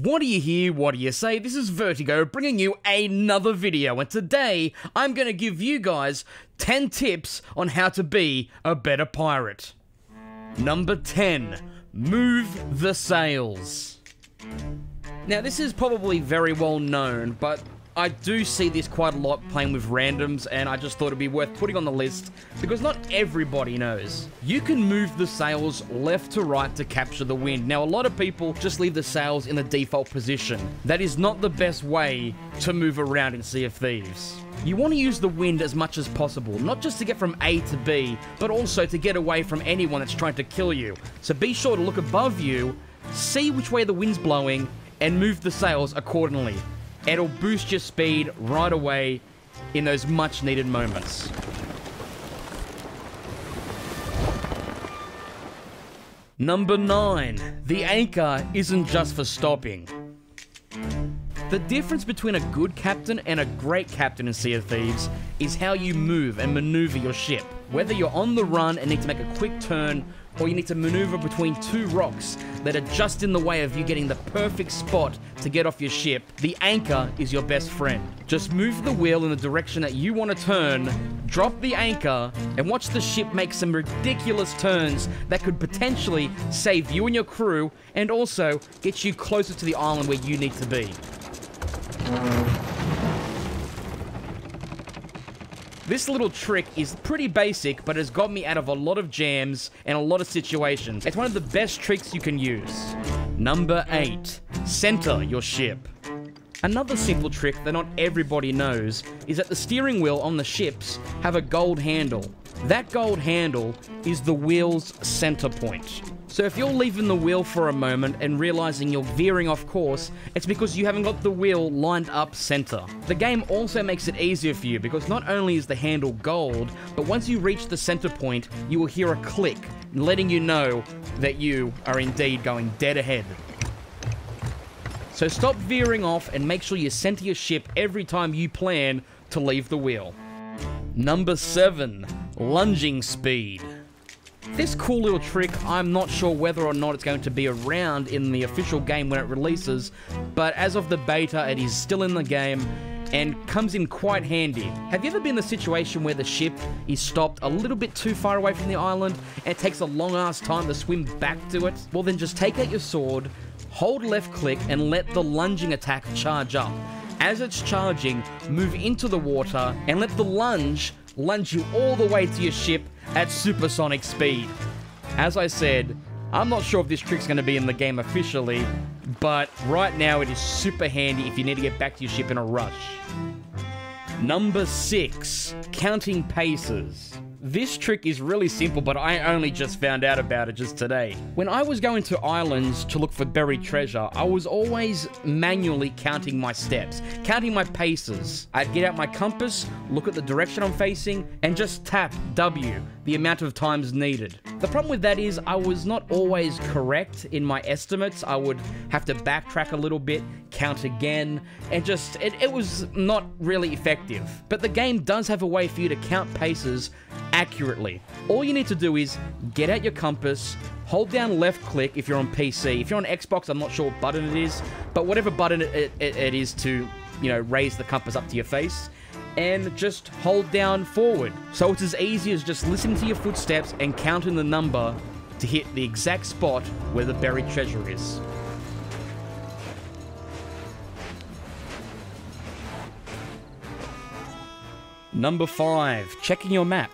What do you hear? What do you say? This is VERTiiGO bringing you another video, and today I'm going to give you guys 10 tips on how to be a better pirate. Number 10 Move the sails. Now, this is probably very well known, but I do see this quite a lot playing with randoms, and I just thought it'd be worth putting on the list because not everybody knows. You can move the sails left to right to capture the wind. Now, a lot of people just leave the sails in the default position. That is not the best way to move around in Sea of Thieves. You want to use the wind as much as possible, not just to get from A to B, but also to get away from anyone that's trying to kill you. So be sure to look above you, see which way the wind's blowing, and move the sails accordingly. It'll boost your speed right away in those much needed moments. Number 9. The anchor isn't just for stopping. The difference between a good captain and a great captain in Sea of Thieves is how you move and maneuver your ship. Whether you're on the run and need to make a quick turn, or you need to maneuver between two rocks that are just in the way of you getting the perfect spot to get off your ship, the anchor is your best friend. Just move the wheel in the direction that you want to turn, drop the anchor, and watch the ship make some ridiculous turns that could potentially save you and your crew, and also get you closer to the island where you need to be. This little trick is pretty basic, but has got me out of a lot of jams and a lot of situations. It's one of the best tricks you can use. Number 8. Center your ship. Another simple trick that not everybody knows is that the steering wheel on the ships have a gold handle. That gold handle is the wheel's center point. So if you're leaving the wheel for a moment and realizing you're veering off course, it's because you haven't got the wheel lined up center. The game also makes it easier for you because not only is the handle gold, but once you reach the center point, you will hear a click, letting you know that you are indeed going dead ahead. So stop veering off and make sure you center your ship every time you plan to leave the wheel. Number 7. Lunging Speed. This cool little trick, I'm not sure whether or not it's going to be around in the official game when it releases, but as of the beta, it is still in the game and comes in quite handy. Have you ever been in the situation where the ship is stopped a little bit too far away from the island and it takes a long ass time to swim back to it? Well, then just take out your sword, hold left click, and let the lunging attack charge up. As it's charging, move into the water and let the lunge lunge you all the way to your ship at supersonic speed. As I said, I'm not sure if this trick's going to be in the game officially, but right now it is super handy if you need to get back to your ship in a rush. Number 6. Counting paces. This trick is really simple, but I only just found out about it just today. When I was going to islands to look for buried treasure, I was always manually counting my steps, counting my paces. I'd get out my compass, look at the direction I'm facing, and just tap W, the amount of times needed. The problem with that is I was not always correct in my estimates. I would have to backtrack a little bit, count again, and just, it, it was not really effective. But the game does have a way for you to count paces accurately. All you need to do is get out your compass, hold down left click if you're on PC. If you're on Xbox, I'm not sure what button it is, but whatever button it, it, it is to, you know, raise the compass up to your face, and just hold down forward. So it's as easy as just listening to your footsteps and counting the number to hit the exact spot where the buried treasure is. Number 5. Checking your map.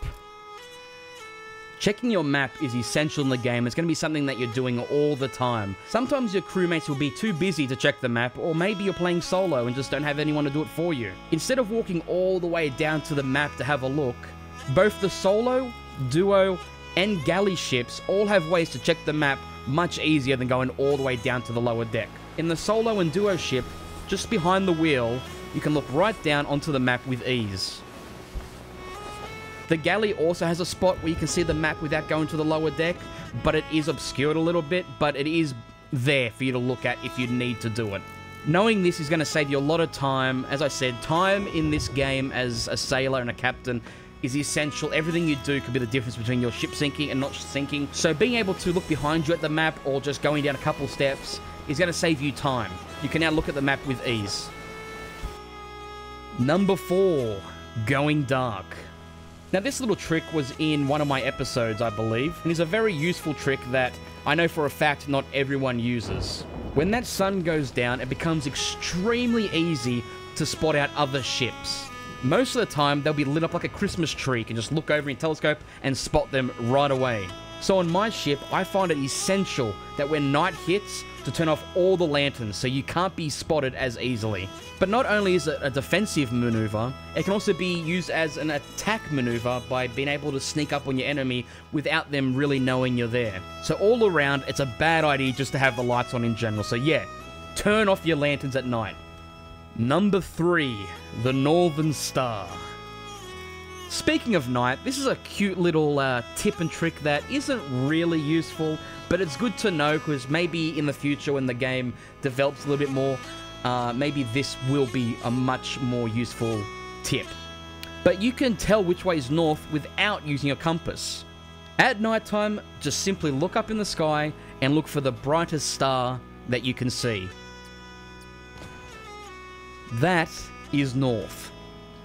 Checking your map is essential in the game. It's going to be something that you're doing all the time. Sometimes your crewmates will be too busy to check the map, or maybe you're playing solo and just don't have anyone to do it for you. Instead of walking all the way down to the map to have a look, both the solo, duo, and galley ships all have ways to check the map much easier than going all the way down to the lower deck. In the solo and duo ship, just behind the wheel, you can look right down onto the map with ease. The galley also has a spot where you can see the map without going to the lower deck, but it is obscured a little bit, but it is there for you to look at if you need to do it. Knowing this is going to save you a lot of time. As I said, time in this game as a sailor and a captain is essential. Everything you do could be the difference between your ship sinking and not sinking. So being able to look behind you at the map or just going down a couple steps is going to save you time. you can now look at the map with ease. Number 4, Going Dark. Now this little trick was in one of my episodes, I believe, and is a very useful trick that I know for a fact not everyone uses. When that sun goes down, it becomes extremely easy to spot out other ships. Most of the time, they'll be lit up like a Christmas tree. You can just look over in telescope and spot them right away. So on my ship, I find it essential that when night hits, to turn off all the lanterns so you can't be spotted as easily. But not only is it a defensive maneuver, it can also be used as an attack maneuver by being able to sneak up on your enemy without them really knowing you're there. So all around, it's a bad idea just to have the lights on in general. So yeah, turn off your lanterns at night. Number 3, the Northern Star. Speaking of night, this is a cute little uh, tip and trick that isn't really useful, but it's good to know because maybe in the future when the game develops a little bit more, uh, maybe this will be a much more useful tip. But you can tell which way is north without using a compass. At nighttime, just simply look up in the sky and look for the brightest star that you can see. That is north.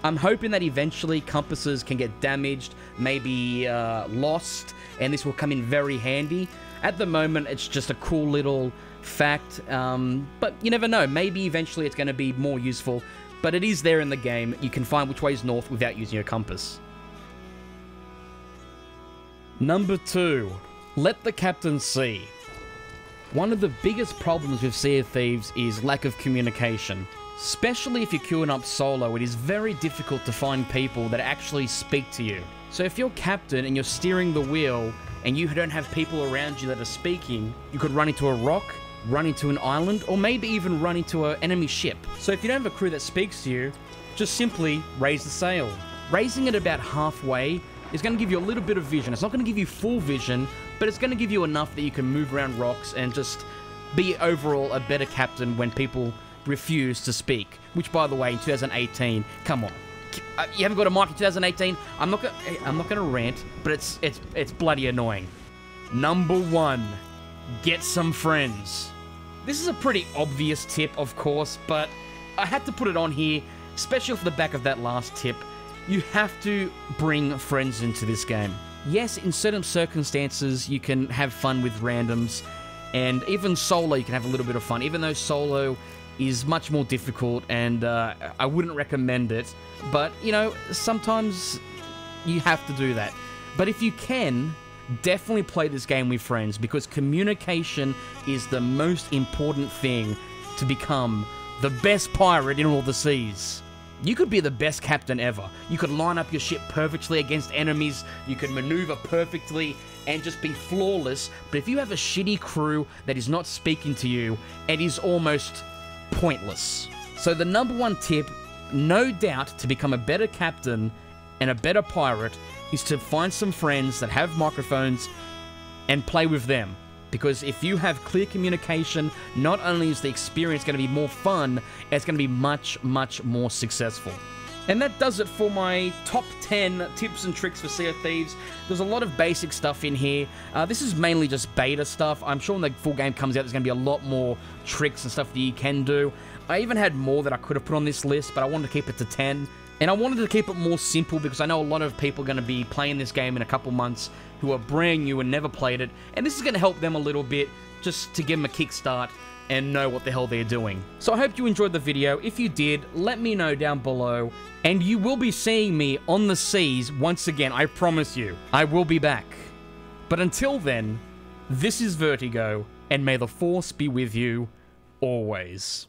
I'm hoping that eventually compasses can get damaged, maybe uh, lost, and this will come in very handy. At the moment, it's just a cool little fact, um, but you never know. Maybe eventually it's going to be more useful, but it is there in the game. You can find which way is north without using a compass. Number two, let the captain see. One of the biggest problems with Sea of Thieves is lack of communication. Especially if you're queuing up solo, it is very difficult to find people that actually speak to you. So if you're captain and you're steering the wheel and you don't have people around you that are speaking, you could run into a rock, run into an island, or maybe even run into an enemy ship. So if you don't have a crew that speaks to you, just simply raise the sail. Raising it about halfway is going to give you a little bit of vision. It's not going to give you full vision, but it's going to give you enough that you can move around rocks and just be overall a better captain when people refused to speak. Which, by the way, in 2018, come on, uh, you haven't got a mic in 2018. I'm not gonna, I'm not gonna rant, but it's it's it's bloody annoying. Number one, get some friends. This is a pretty obvious tip, of course, but I had to put it on here, especially for the back of that last tip. You have to bring friends into this game. Yes, in certain circumstances, you can have fun with randoms, and even solo, you can have a little bit of fun. Even though solo is much more difficult and uh, I wouldn't recommend it. But, you know, sometimes you have to do that. But if you can, definitely play this game with friends because communication is the most important thing to become the best pirate in all the seas. You could be the best captain ever. You could line up your ship perfectly against enemies, you could maneuver perfectly and just be flawless. But if you have a shitty crew that is not speaking to you, it is almost pointless. So the number one tip, no doubt, to become a better captain and a better pirate is to find some friends that have microphones and play with them. Because if you have clear communication, not only is the experience going to be more fun, it's going to be much, much more successful. And that does it for my top 10 tips and tricks for Sea of Thieves. There's a lot of basic stuff in here. Uh, this is mainly just beta stuff. I'm sure when the full game comes out, there's going to be a lot more tricks and stuff that you can do. I even had more that I could have put on this list, but I wanted to keep it to 10. And I wanted to keep it more simple because I know a lot of people are going to be playing this game in a couple months who are brand new and never played it. And this is going to help them a little bit just to give them a kickstart and know what the hell they're doing. So I hope you enjoyed the video. If you did, let me know down below. And you will be seeing me on the seas once again, I promise you. I will be back. But until then, this is VERTiiGO, and may the Force be with you always.